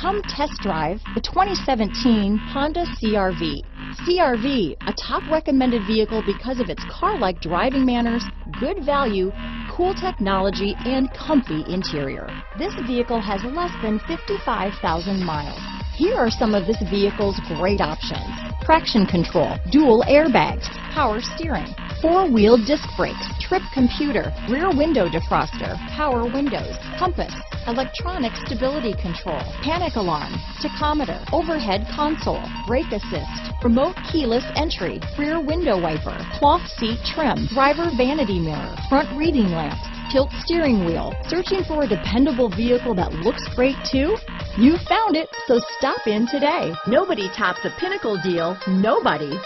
Come test drive the 2017 Honda CRV. CRV, a top recommended vehicle because of its car-like driving manners, good value, cool technology, and comfy interior. This vehicle has less than 55,000 miles. Here are some of this vehicle's great options. Traction control, dual airbags, power steering, four-wheel disc brakes, trip computer, rear window defroster, power windows, compass, electronic stability control, panic alarm, tachometer, overhead console, brake assist, remote keyless entry, rear window wiper, cloth seat trim, driver vanity mirror, front reading lamps, tilt steering wheel. Searching for a dependable vehicle that looks great too? You found it, so stop in today. Nobody tops a Pinnacle deal. Nobody.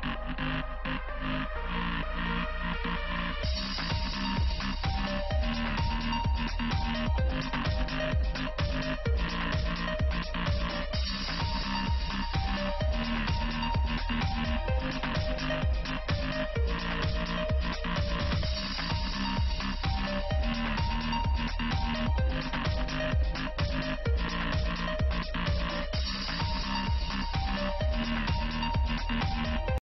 Thank you.